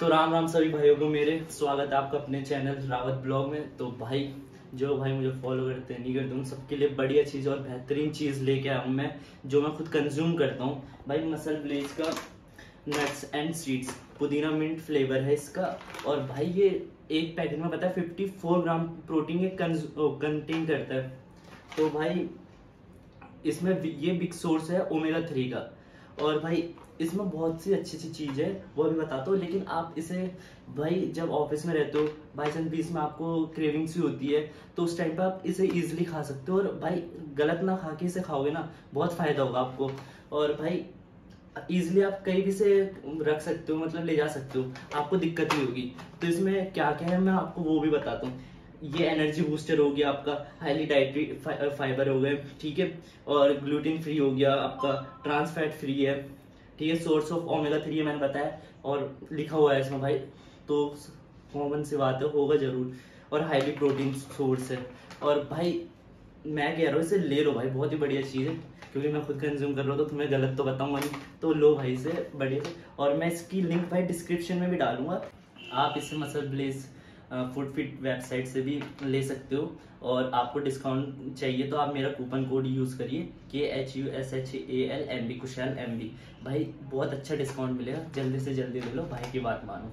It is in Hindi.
तो राम राम सभी भाइयों को मेरे स्वागत है आपका अपने चैनल रावत ब्लॉग में। तो भाई, जो भाई मुझे फॉलो करते हैं, नहीं करते, उन सबके लिए बढ़िया चीज़ और बेहतरीन चीज़ लेके आया हूँ मैं, जो मैं खुद कंज्यूम करता हूँ। भाई मसल ब्लेज का नट्स एंड सीड्स पुदीना मिंट फ्लेवर है इसका। और भाई, ये एक पैकेट में, पता है फिफ्टी फोर ग्राम प्रोटीन ये कंटेन करता है। तो भाई, इसमें ये बिग सोर्स है ओमेगा थ्री का। और भाई, इसमें बहुत सी अच्छी अच्छी चीज़ है, वो भी बताता हूँ, लेकिन आप इसे, भाई, जब ऑफ़िस में रहते हो बाई चांस बीच में आपको क्रेविंग्स भी होती है तो उस टाइम पे आप इसे इजीली खा सकते हो और भाई, गलत ना खा के इसे खाओगे ना, बहुत फ़ायदा होगा आपको। और भाई इजिली आप कहीं भी से रख सकते हो मतलब ले जा सकते हो, आपको दिक्कत नहीं होगी। तो इसमें क्या क्या है, मैं आपको वो भी बताता हूँ। ये एनर्जी बूस्टर हो गया आपका हाईली डाइटरी फाइबर हो गए, ठीक है? और ग्लूटिन फ्री हो गया आपका ट्रांस फैट फ्री है, ठीक है? सोर्स ऑफ़ ओमेगा थ्री है, मैंने बताया, और लिखा हुआ है इसमें भाई। तो कॉमन सी बात है, होगा ज़रूर। और हाईली प्रोटीन सोर्स है। और भाई, मैं कह रहा हूँ, इसे ले लो भाई, बहुत ही बढ़िया चीज़ है। क्योंकि मैं खुद कंज्यूम कर रहा हूँ तो तुम्हें गलत तो बताऊँगा नहीं। तो लो भाई से बढ़िया और मैं इसकी लिंक भाई डिस्क्रिप्शन में भी डालूँगा। आप इसे muscle blaze food fit website से भी ले सकते हो। और आपको डिस्काउंट चाहिए तो आप मेरा कूपन कोड यूज़ करिए K H U S H A L M B Kushal M B भाई, बहुत अच्छा डिस्काउंट मिलेगा। जल्दी से जल्दी ले लो, भाई की बात मानो।